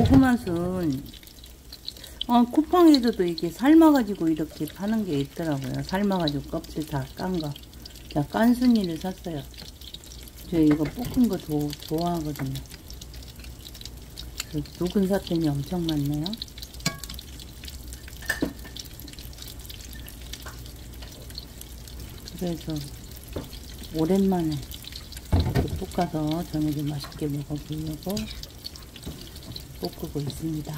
요그맛은 어, 쿠팡에서도 이게 삶아가지고 이렇게 파는 게 있더라고요. 삶아가지고 껍질 다 깐 거. 자, 깐 순이를 샀어요. 저 이거 볶은 거 도, 좋아하거든요. 그 묵은 사태이 엄청 많네요. 그래서 오랜만에 이렇게 볶아서 저녁에 맛있게 먹어보려고 볶고 있습니다.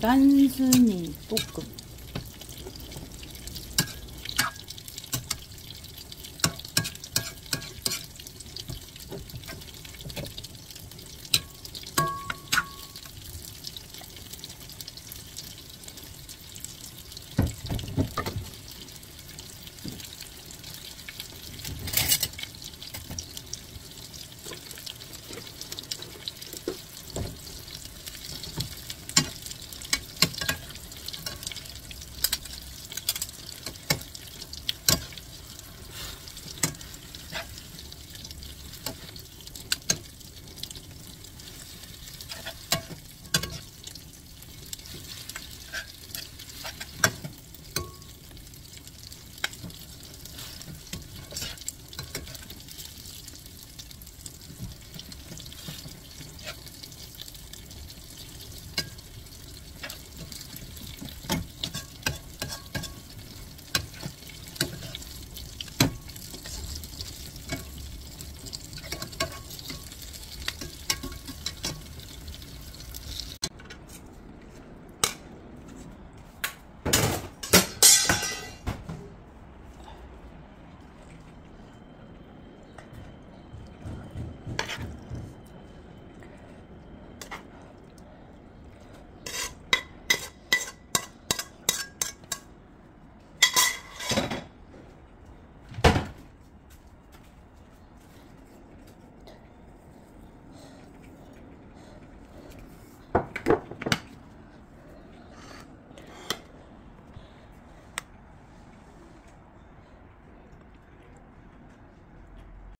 깐순이 볶음